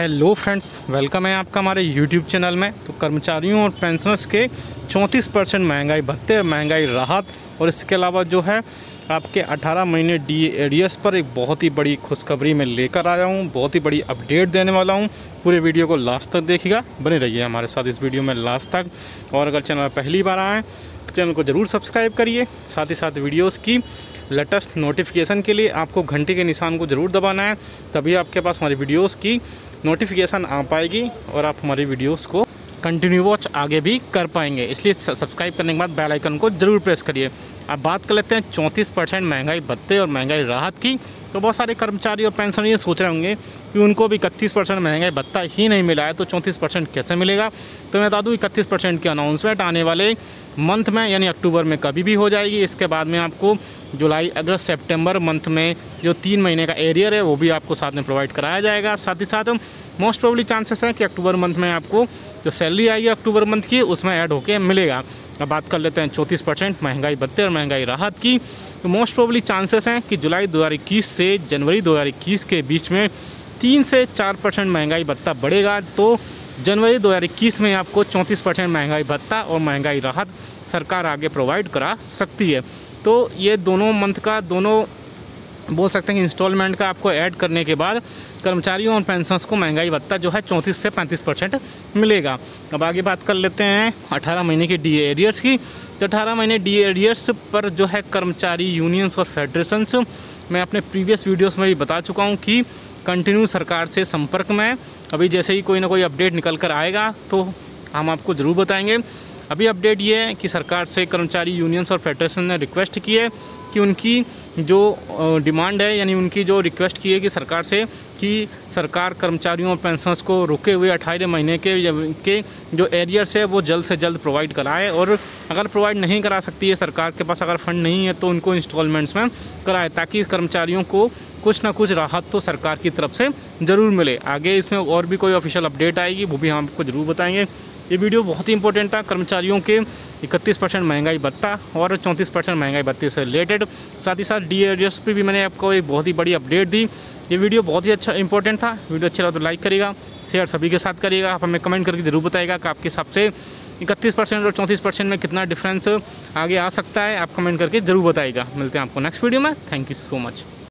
Hello friends welcome है आपका हमारे यूट्यूब चैनल में। तो कर्मचारियों और पेंशनर्स के 34 परसेंट महँगाई भत्ते महँगाई राहत और इसके अलावा जो है, आपके 18 महीने डी एस पर एक बहुत ही बड़ी खुशखबरी मैं लेकर आया हूँ, बहुत ही बड़ी अपडेट देने वाला हूँ। पूरे वीडियो को लास्ट तक देखिएगा, बने रहिए हमारे साथ इस वीडियो में लास्ट तक। और अगर चैनल पहली बार आएँ तो चैनल को ज़रूर सब्सक्राइब करिए, साथ ही साथ वीडियोज़ की। लेटेस्ट नोटिफिकेशन के लिए आपको घंटे के निशान को ज़रूर दबाना है, तभी आपके पास हमारी वीडियोस की नोटिफिकेशन आ पाएगी और आप हमारी वीडियोस को कंटिन्यू वॉच आगे भी कर पाएँगे। इसलिए सब्सक्राइब करने के बाद बेल आइकन को ज़रूर प्रेस करिए। अब बात कर लेते हैं चौंतीस परसेंट महँगाई भत्ते और महँगाई राहत की। तो बहुत सारे कर्मचारी और पेंशन ये सोच रहे होंगे कि उनको भी इकतीस परसेंट महँगाई भत्ता ही नहीं मिला है तो चौंतीस परसेंट कैसे मिलेगा? तो मैं बता दूँ, इकतीस परसेंट की अनाउंसमेंट आने वाले मंथ में, यानी अक्टूबर में कभी भी हो जाएगी। इसके बाद में आपको जुलाई, अगस्त सेप्टेम्बर मंथ में जो तीन महीने का एरियर है, वो भी आपको साथ में प्रोवाइड कराया जाएगा। साथ ही साथ मोस्ट प्रोबली चांसेस हैं कि अक्टूबर मंथ में आपको जो सैलरी आएगी अक्टूबर मंथ की, उसमें ऐड होकर मिलेगा। अब बात कर लेते हैं चौंतीस परसेंट महँगाई और महँगाई राहत की। तो मोस्ट प्रोबली चांसेस हैं कि जुलाई 2021 से जनवरी 2021 के बीच में तीन से चार परसेंट महँगाई भत्ता बढ़ेगा। तो जनवरी 2021 में आपको चौंतीस परसेंट महँगाई भत्ता और महँगाई राहत सरकार आगे प्रोवाइड करा सकती है। तो ये दोनों मंथ का, दोनों बोल सकते हैं कि इंस्टॉलमेंट का आपको ऐड करने के बाद कर्मचारियों और पेंशनस को महँगाई भत्ता जो है चौंतीस से पैंतीस परसेंट मिलेगा। अब आगे बात कर लेते हैं अठारह महीने की डी एरियर्स की। तो अठारह महीने डी एरियर्स पर जो है कर्मचारी यूनियंस और फेडरेशंस मैं अपने प्रीवियस वीडियोस में भी बता चुका हूँ कि कंटिन्यू सरकार से संपर्क में अभी जैसे ही कोई ना कोई अपडेट निकल कर आएगा तो हम आपको ज़रूर बताएँगे। अभी अपडेट ये है कि सरकार से कर्मचारी यूनियंस और फेडरेशन ने रिक्वेस्ट की है कि उनकी जो डिमांड है, यानी उनकी जो रिक्वेस्ट की है कि सरकार से कि सरकार कर्मचारियों और पेंशनर्स को रुके हुए अठारह महीने के के जो एरियर्स है, वो जल्द से जल्द प्रोवाइड कराए और अगर प्रोवाइड नहीं करा सकती है, सरकार के पास अगर फंड नहीं है तो उनको इंस्टॉलमेंट्स में कराए, ताकि कर्मचारियों को कुछ ना कुछ राहत तो सरकार की तरफ़ से ज़रूर मिले। आगे इसमें और भी कोई ऑफिशियल अपडेट आएगी, वो भी हम आपको ज़रूर बताएँगे। ये वीडियो बहुत ही इंपॉर्टेंट था। कर्मचारियों के इकतीस परसेंट महँगाई भत्ता और चौंतीस परसेंट महँगाई भत्ते से रिलेटेड साथ ही साथ डी एस पे भी मैंने आपको एक बहुत ही बड़ी अपडेट दी। ये वीडियो बहुत ही अच्छा इंपॉर्टेंट था। वीडियो अच्छा लगा तो लाइक करेगा शेयर सभी के साथ करिएगा। आप हमें कमेंट करके ज़रूर बताएगा कि आपके हिसाब से इकतीस परसेंट और चौंतीस परसेंट में कितना डिफरेंस आगे आ सकता है। आप कमेंट करके ज़रूर बताएगा मिलते हैं आपको नेक्स्ट वीडियो में। Thank you so much